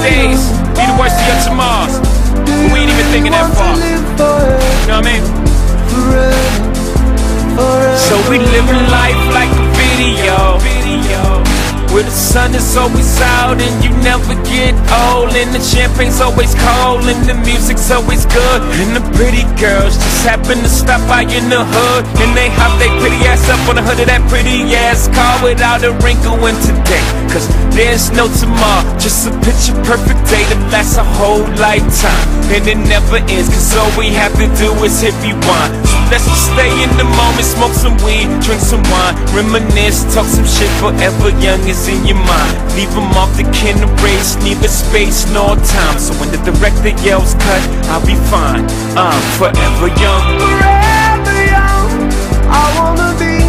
best of your forever todays young. be the worst of your tomorrows. Do we ain't even thinking that far. You know what I mean? So we living life The sun is always out and you never get old And the champagne's always cold and the music's always good And the pretty girls just happen to stop by in the hood And they hop they pretty ass up on the hood of that pretty ass car Without a wrinkle in today. Cause there's no tomorrow Just a picture perfect day that lasts a whole lifetime And it never ends Cause all we have to do is hit rewind let's just stay in the moment Smoke some weed, drink some wine Reminisce, talk some shit forever young is in your mind. Leave them off the can race, Neither space nor time. So when the director yells cut I'll be fine. I'm forever young. Forever young, I wanna be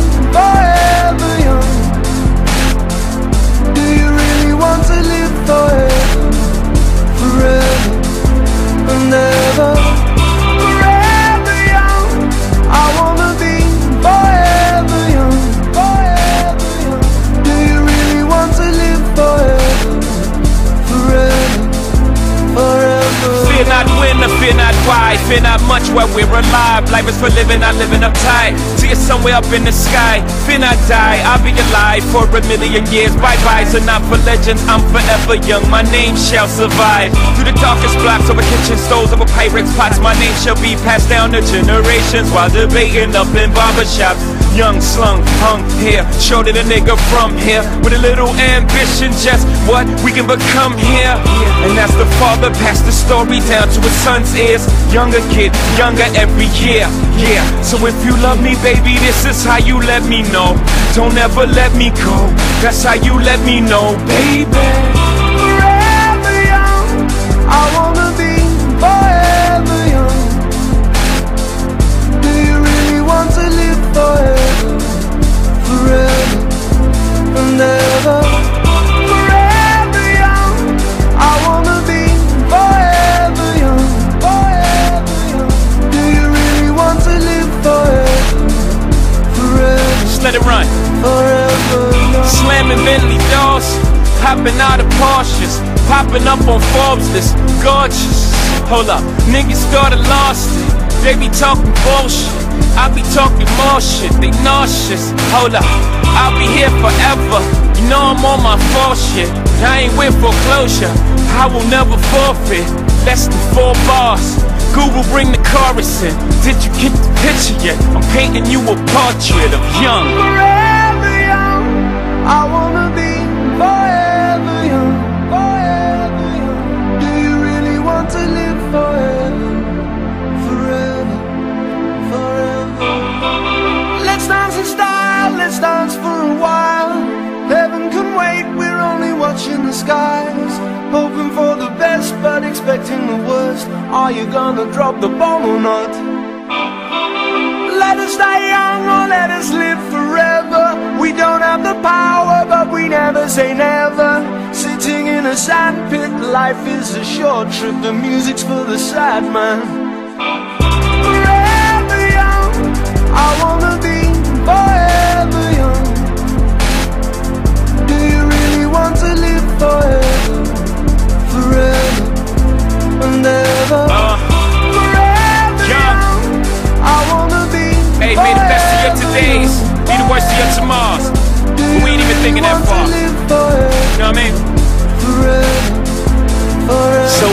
not much while we're alive. Life is for living, I'm living uptight See it somewhere up in the sky. Fear not die, I'll be alive for a million years. Bye-bye, so not for legends I'm forever young, my name shall survive. Through the darkest blocks, over kitchen stoves Over Pyrex pots, my name shall be passed down to generations While debating up in barbershops Young, slung, hung here. Shorter the nigga from here With a little ambition, just what we can become here. And as the father passed the story down to his son's ears. Younger kid, younger every year, yeah. So if you love me, baby, this is how you let me know. Don't ever let me go. That's how you let me know, baby hopping out of Porsches, popping up on Forbes list, gorgeous. Hold up, niggas started lost it. They be talking bullshit, I be talking more shit. They nauseous. Hold up, I'll be here forever. You know I'm on my full shit. I ain't with foreclosure. I will never forfeit. Less than four bars. Google bring the chorus in. Did you get the picture yet? I'm painting you a portrait of young. Skies. Hoping for the best, but expecting the worst. Are you gonna drop the bomb or not? Let us die young or let us live forever. We don't have the power, but we never say never. Sitting in a sandpit, life is a short trip. The music's for the sad man. Forever young, I wanna be day. May the best of your todays be the worst of your tomorrows. But we ain't even thinking that far. You know what I mean? So